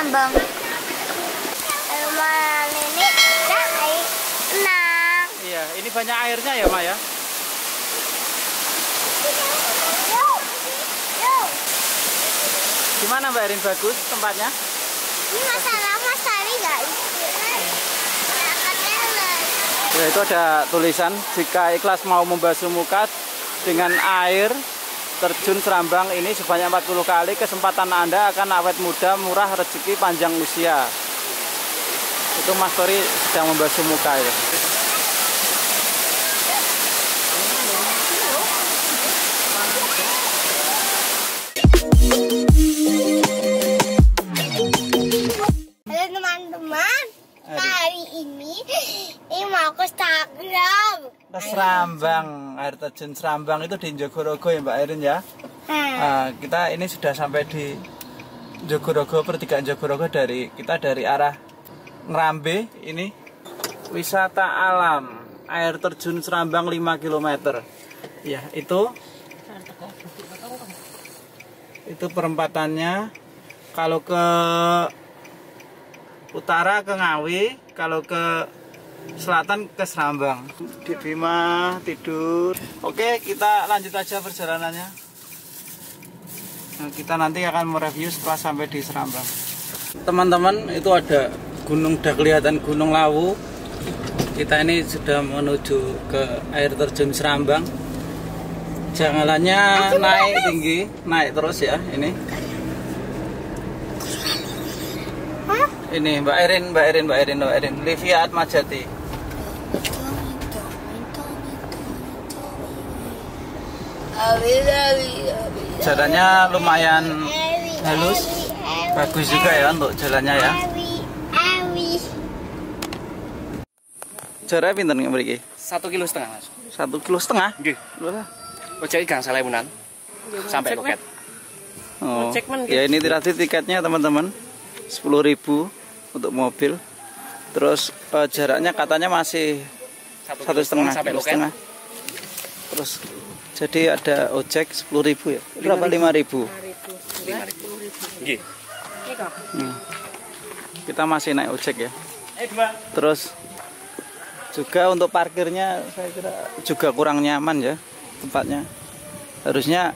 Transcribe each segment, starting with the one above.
Serambang. Rumah nenek ada air tenang. Iya, ini banyak airnya ya, Mak ya? Gimana Mbak Erin bagus tempatnya? Ini masalah Mas Tari nggak Ya, itu ada tulisan jika ikhlas mau membasuh muka dengan air terjun serambang ini sebanyak 40 kali kesempatan Anda akan awet muda, murah, rezeki, panjang usia. Itu Mas Tori sedang membasuh muka ya. Halo teman-teman. Hari ini ini mau ke Instagram. Ke Serambang, air terjun Serambang itu di Jogorogo ya Mbak Erin ya. Nah, kita ini sudah sampai di Jogorogo, pertigaan Jogorogo dari kita dari arah Ngerambe ini. Wisata alam air terjun Serambang 5 km. Ya, itu. Itu perempatannya. Kalau ke utara ke Ngawi, kalau ke selatan ke Serambang. Di Bima tidur. Oke, kita lanjut aja perjalanannya. Nah, kita nanti akan mereview setelah sampai di Serambang. Teman-teman, itu ada gunung, udah kelihatan Gunung Lawu. Kita ini sudah menuju ke air terjun Serambang. Jalannya naik tinggi, naik terus ya ini. Hah? Ini Mbak Erin, Mbak Erin, Mbak Erin, Mbak Erin, Livia Atmajati. Jalannya lumayan halus, bagus juga ya untuk jalannya ya. Jaraknya pinter nggak beri? satu kilo setengah mas Satu kilo setengah. Nggih. Wah. ojek gang salah punan sampai loket Oh. Ya ini tadi tiketnya teman-teman, 10.000 untuk mobil. Terus eh, jaraknya katanya masih satu kilo setengah, sampai loket setengah. Terus jadi ada ojek 10.000 ya? Berapa 5.000? lima ribu Nggih. Hmm. Kita masih naik ojek ya. eh Terus juga untuk parkirnya saya kira juga kurang nyaman ya tempatnya. Harusnya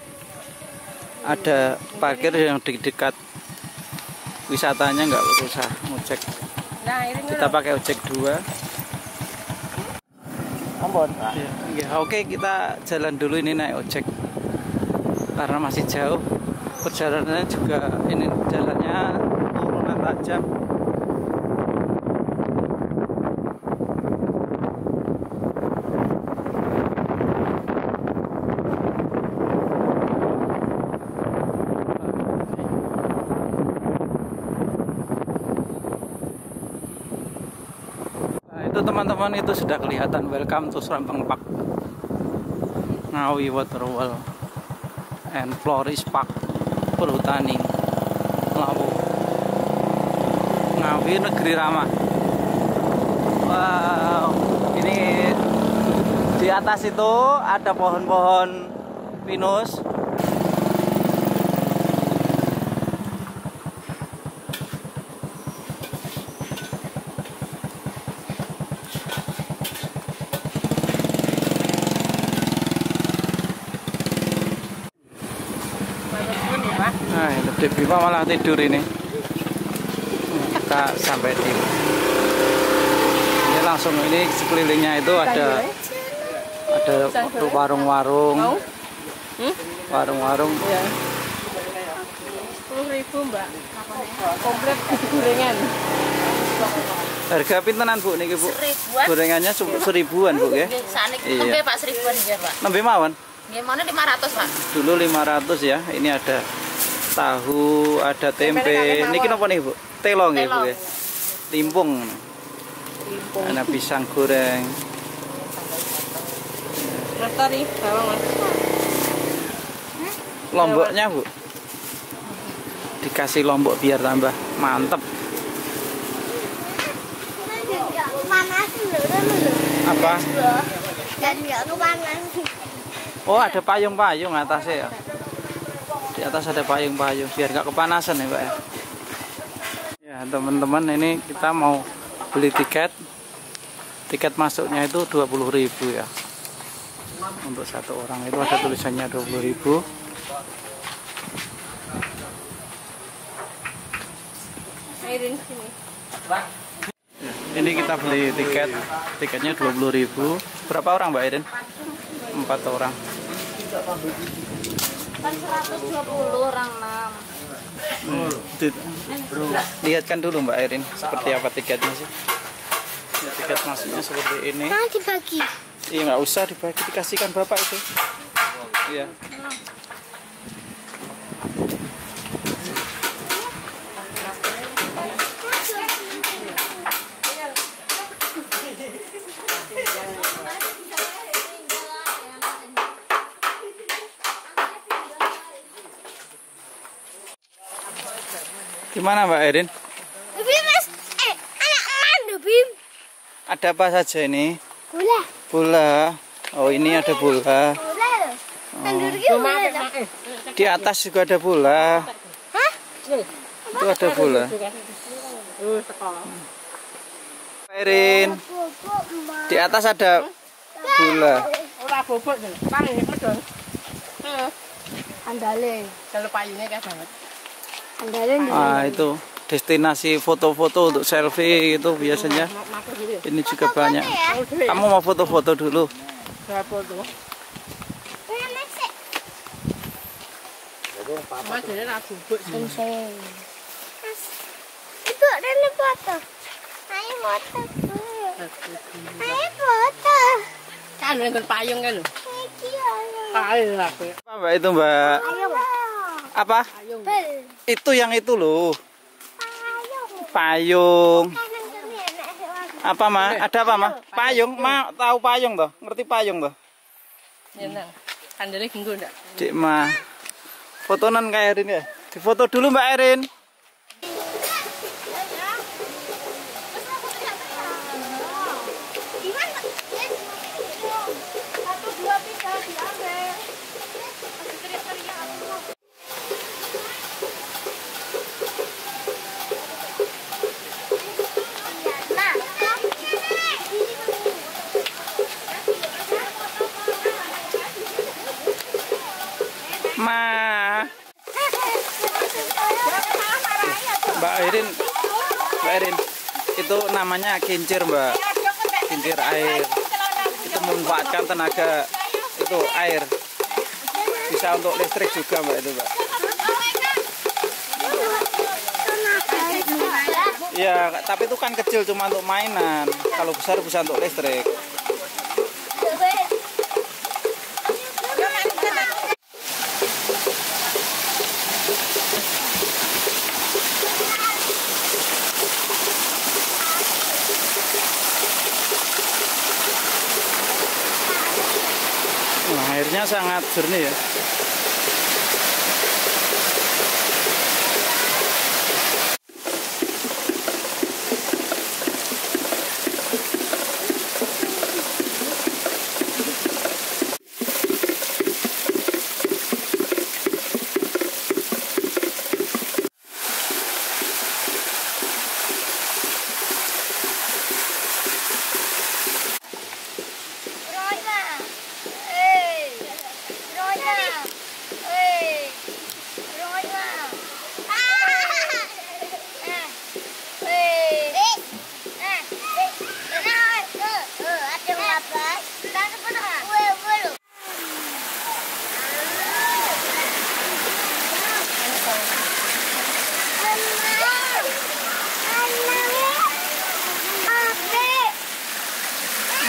ada parkir yang di dekat wisatanya nggak usah ngecek. Kita pakai ojek dua. Ambon Ya, oke kita jalan dulu ini naik ojek. Karena masih jauh. Perjalanannya juga ini jalannya turunan tajam Nah, itu teman-teman itu sudah kelihatan welcome to Serambang Park. Ngawi Waterwall and Florist Park Perhutani Lawu. Ngawi negeri ramah. Wow, ini di atas itu ada pohon-pohon pinus. Nah, itu Dek Bima malah tidur ini. Kita sampai di ini langsung ini sekelilingnya itu ada ada warung-warung, warung-warung. Sepuluh ribu mbak komplit gorengan Harga pintenan bu niki bu? seribuan Gorengannya se- seribuan bu ya? Iya. nembe pak seribuan ya pak Nembe mawon. gimana lima ratus pak Dulu 500 ya. Ini ada tahu, ada tempe. Niki napa nih bu? Telo nggih bu ya? Limpung. Ada pisang goreng. nih bawang mas Lomboknya bu? Dikasih lombok biar tambah mantep. Apa? Dan. Oh ada payung-payung atasnya ya. Di atas ada payung-payung biar nggak kepanasan ya pak ya. Ya, teman-teman ini kita mau beli tiket. Tiket masuknya itu 20.000 ya. Untuk satu orang itu ada tulisannya 20.000. Airin sini. Ini kita beli tiket. Tiketnya 20.000. Berapa orang, Mbak Irin? Empat orang. Kan 120 orang 6. Di- Lihatkan dulu Mbak Irin seperti apa tiketnya sih. Ya, tiket masuknya seperti ini. Nah, dibagi. Iya nggak usah dibagi dikasihkan bapak itu. Iya. Gimana Mbak Erin? Bim, Mas. Eh, anak eman, Bim. Ada apa saja ini? Bola. Bola. Oh ini ada bola. Kan mak? Eh, Di atas juga ada bola. Hah? Itu ada bola. Oh, sekolah. Mbak Erin, di atas ada bola. Ora bobok ini. Heeh. Andale. Kalau payungnya kayak banget. Ah itu destinasi foto-foto untuk selfie itu biasanya. Gitu. Ini juga banyak. Kamu mau foto-foto dulu? Ibu, Rene foto. Ayo foto. Ayo foto. Kan dengan payung kan ayo. Aku. Apa Mbak itu Mbak? Apa? Itu yang itu loh. Payung. Apa Ma? Ada apa Ma? Payung. Ma tahu payung toh? Ngerti payung toh? Nyenang. Kandele genggo ndak? Dik Ma. Fotonan kayak Erin ya. Difoto dulu Mbak Erin. Namanya kincir Mbak. Kincir air. Itu memanfaatkan tenaga itu air. Bisa untuk listrik juga Mbak itu Mbak. Iya, tapi itu kan kecil cuma untuk mainan. Kalau besar bisa untuk listrik. Wah, airnya sangat jernih ya. Roina. Hey. Roina. Hey. Roina. Ah. Eh. Hey. Eh. Eh. Nah, eh, eh, ada apa? Tante pernah? Gue belum.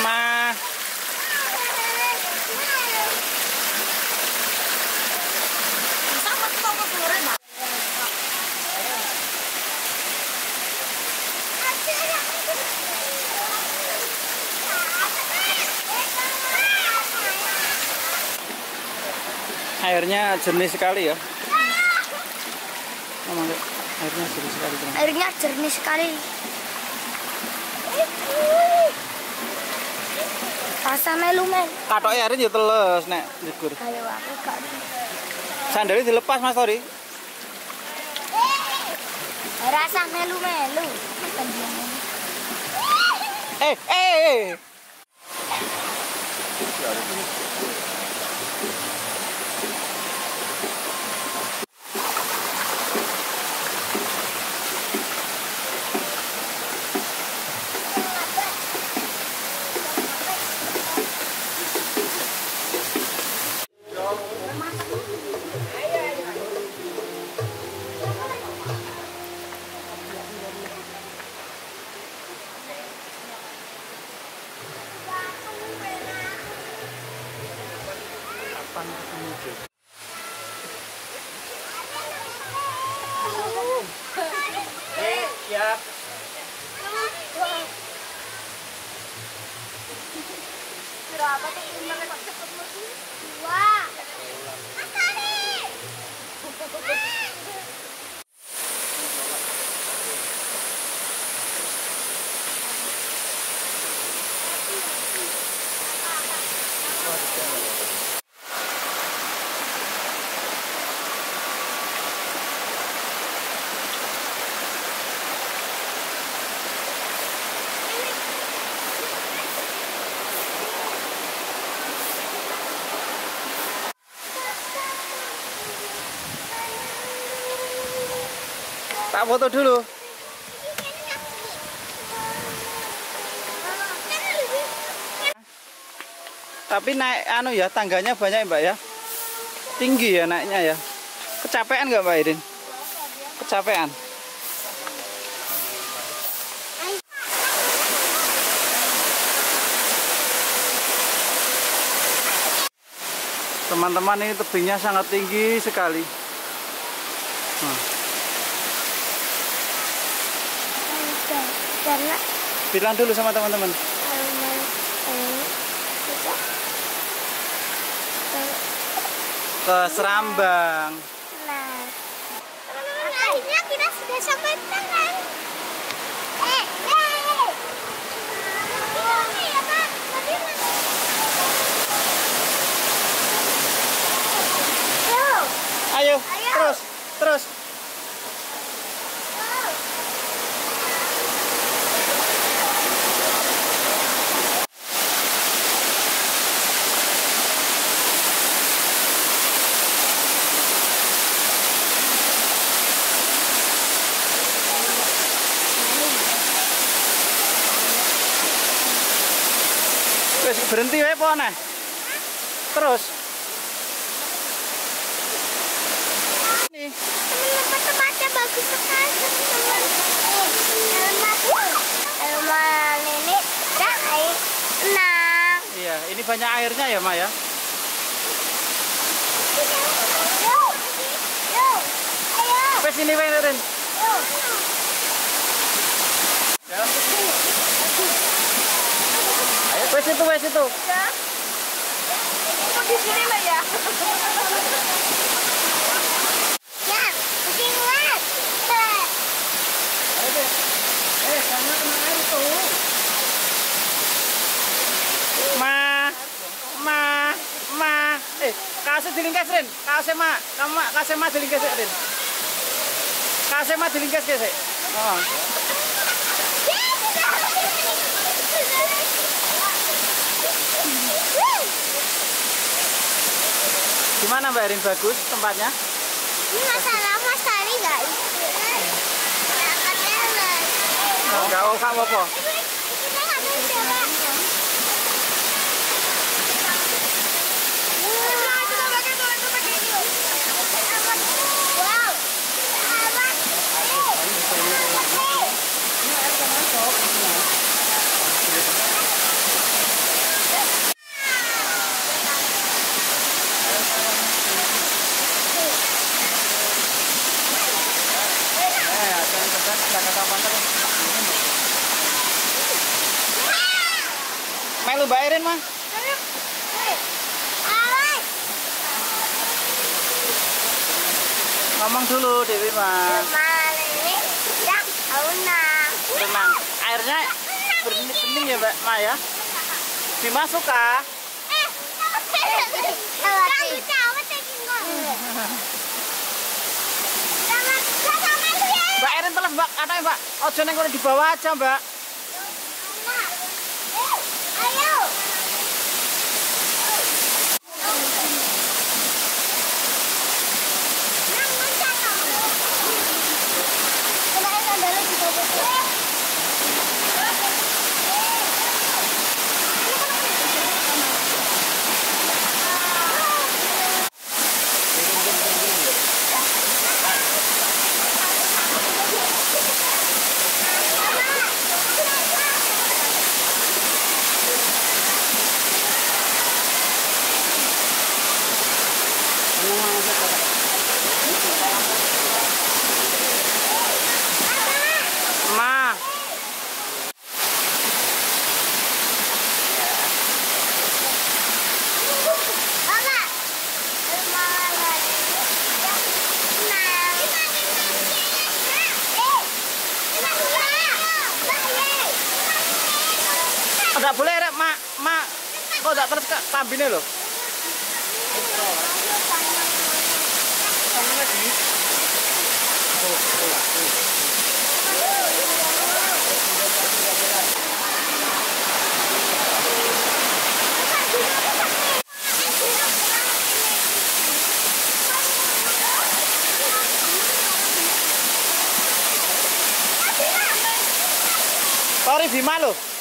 Ma, airnya jernih sekali ya. Mama, airnya jernih sekali. teman. Airnya jernih sekali. Rasa melu men. Katok airnya ya teles nek njegur. Ayo aku gak. Sandalnya dilepas Mas Tori. Rasa melu-melu. Eh, eh, eh. Eh, ya. Berapa tuh? Dua. Makani. Foto dulu. Tapi naik anu ya, tangganya banyak ya, Mbak ya. Tinggi ya naiknya ya. Kecapean nggak Mbak Irin? Kecapean. Teman-teman ini tebingnya sangat tinggi sekali. Hmm. Karena Bilang dulu sama teman-teman. Ke Serambang. Nah, akhirnya kita sudah sampai tangan. Eh, eh. Yuk, Ayo, Ayo. terus, terus. Wes nah. Terus. Nih. teman-teman tempatnya bagus sekali teman ini dan air tenang. Iya, ini banyak airnya ya, Maya. Wes sini wae, Rin. Ya. Wes itu, wes itu. Di sini Mbak ya. Ya, bikin luar. Eh, sana kena air tuh. Ma, ma, ma. Eh, kasih dilingkas, Rin. Kasih ma, kamu kasih ma dilingkas, Rin. Kasih ma dilingkas, kasih. Oh. Gimana Mbak Erin bagus tempatnya? Ini masalah Mas Tari nggak ikut. Oh, enggak apa-apa. Kita nggak siapa. Wow. Amat. Eh. Eh, ada yang pesan, ada kata apa tadi? Melu Mbak Erin mah. Awas. Ngomong dulu Tenang. Airnya bening, bening ya Mbak Maya. Dimasuk kah? Mbak rinteles mbak, katanya mbak. Ojo neng di bawah aja mbak. Enggak terus ke kambine loh. Sorry Bima loh.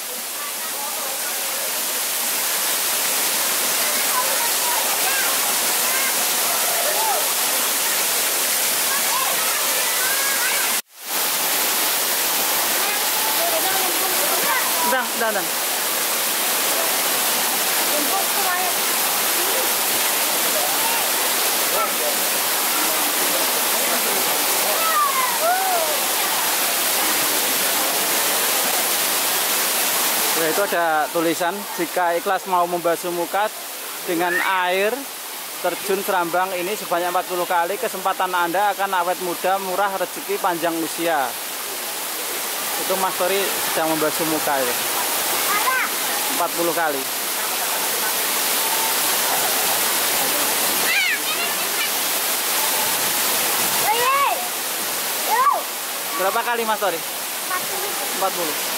itu ada tulisan jika ikhlas mau membasuh muka dengan air terjun serambang ini sebanyak 40 kali kesempatan Anda akan awet muda, murah, rezeki, panjang usia. Itu Mas Tori sedang membasuh muka ya. 40 kali. Berapa kali Mas Tori? 40. 40.